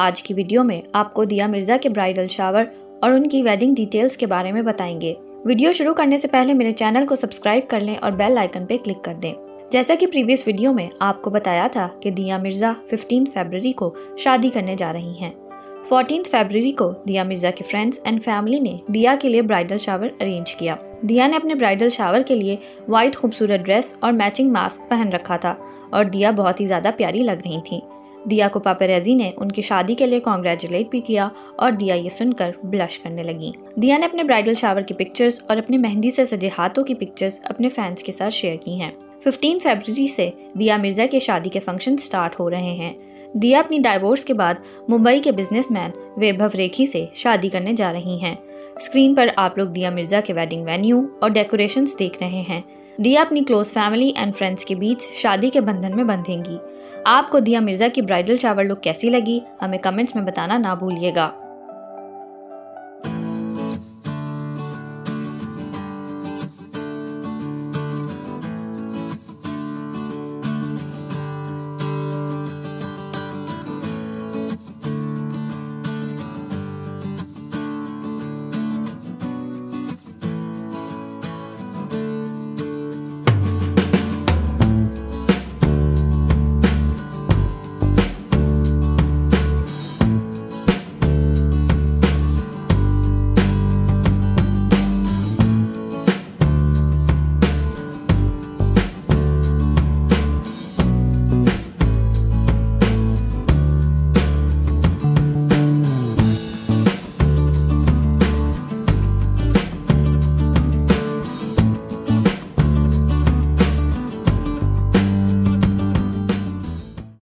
आज की वीडियो में आपको दिया मिर्ज़ा के ब्राइडल शावर और उनकी वेडिंग डिटेल्स के बारे में बताएँगे। वीडियो शुरू करने से पहले मेरे चैनल को सब्सक्राइब कर लें और बेल आइकन पे क्लिक कर दें। जैसा कि प्रीवियस वीडियो में आपको बताया था कि दिया मिर्ज़ा 15 फरवरी को शादी करने जा रही हैं। 14 फरवरी को दिया मिर्ज़ा के फ्रेंड्स एंड फैमिली ने दिया के लिए ब्राइडल शावर अरेंज किया। दिया ने अपने ब्राइडल शावर के लिए वाइट खूबसूरत ड्रेस और मैचिंग मास्क पहन रखा था और दिया बहुत ही ज़्यादा प्यारी लग रही थी। दिया को पापेरेजी ने उनकी शादी के लिए कॉन्ग्रेचुलेट भी किया और दिया ये सुनकर ब्लश करने लगी। दिया ने अपने ब्राइडल शावर की पिक्चर्स और अपनी मेहंदी से सजे हाथों की पिक्चर्स अपने फैंस के साथ शेयर की हैं। 15 फरवरी से दिया मिर्ज़ा के शादी के फ़ंक्शन स्टार्ट हो रहे हैं। दिया अपनी डाइवोर्स के बाद मुंबई के बिजनेसमैन वैभव रेखी से शादी करने जा रही हैं। स्क्रीन पर आप लोग दिया मिर्ज़ा के वेडिंग वेन्यू और डेकोरेशंस देख रहे हैं। दिया अपनी क्लोज फैमिली एंड फ्रेंड्स के बीच शादी के बंधन में बंधेंगी। आपको दिया मिर्ज़ा की ब्राइडल शावर लुक कैसी लगी, हमें कमेंट्स में बताना ना भूलिएगा।